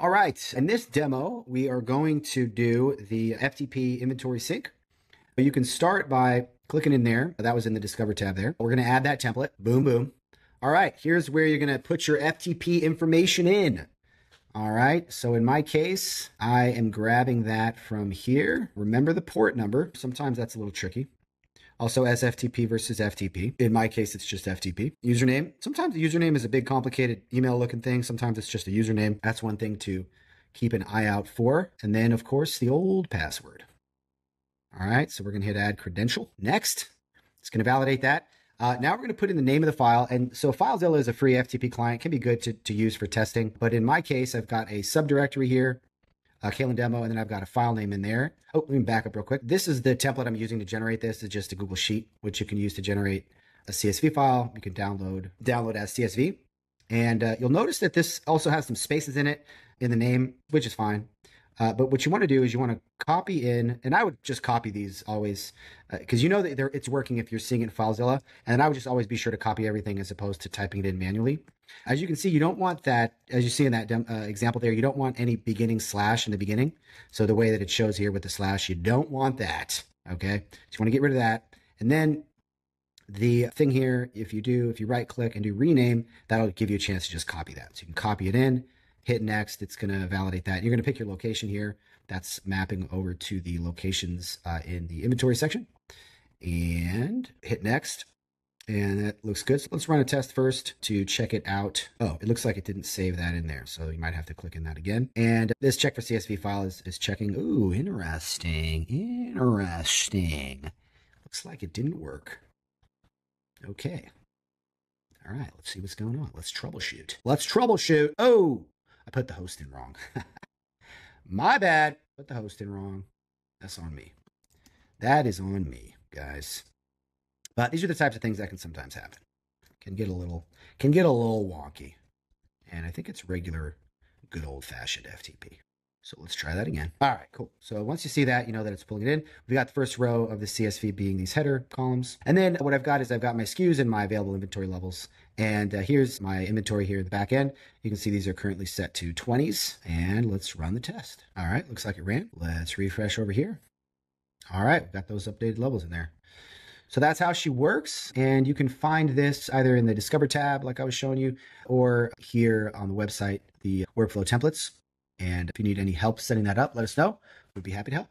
All right, in this demo, we are going to do the FTP inventory sync. You can start by clicking in there. That was in the Discover tab there. We're going to add that template. Boom, boom. All right, here's where you're going to put your FTP information in. All right, so in my case, I am grabbing that from here. Remember the port number. Sometimes that's a little tricky. Also SFTP versus FTP. In my case, it's just FTP. Username. Sometimes the username is a big complicated email looking thing. Sometimes it's just a username. That's one thing to keep an eye out for. And then of course the old password. All right, so we're gonna hit add credential. Next, it's gonna validate that. Uh, now we're going to put in the name of the file. And so FileZilla is a free FTP client, can be good to, to use for testing. But in my case, I've got a subdirectory here uh, demo, and then I've got a file name in there. Oh, let me back up real quick. This is the template I'm using to generate this. It's just a Google Sheet, which you can use to generate a CSV file. You can download download as CSV, and uh, you'll notice that this also has some spaces in it in the name, which is fine. Uh, but what you want to do is you want to copy in, and I would just copy these always, because uh, you know that it's working if you're seeing it in FileZilla, and I would just always be sure to copy everything as opposed to typing it in manually. As you can see, you don't want that, as you see in that uh, example there, you don't want any beginning slash in the beginning. So the way that it shows here with the slash, you don't want that, okay? So you want to get rid of that. And then the thing here, if you do, if you right click and do rename, that'll give you a chance to just copy that. So you can copy it in, hit next, it's going to validate that. You're going to pick your location here. That's mapping over to the locations uh, in the inventory section. And hit next. And that looks good. So let's run a test first to check it out. Oh, it looks like it didn't save that in there. So you might have to click in that again. And this check for CSV file is, is checking. Ooh, interesting. Interesting. Looks like it didn't work. Okay. All right, let's see what's going on. Let's troubleshoot. Let's troubleshoot. Oh, I put the host in wrong. My bad. Put the host in wrong. That's on me. That is on me, guys. But these are the types of things that can sometimes happen. Can get a little can get a little wonky. And I think it's regular good old fashioned FTP. So let's try that again. All right, cool. So once you see that, you know that it's pulling it in. We got the first row of the CSV being these header columns. And then what I've got is I've got my SKUs and my available inventory levels. And uh, here's my inventory here in the back end. You can see these are currently set to 20s. And let's run the test. All right, looks like it ran. Let's refresh over here. All right, we've got those updated levels in there. So that's how she works. And you can find this either in the Discover tab, like I was showing you, or here on the website, the workflow templates. And if you need any help setting that up, let us know. We'd be happy to help.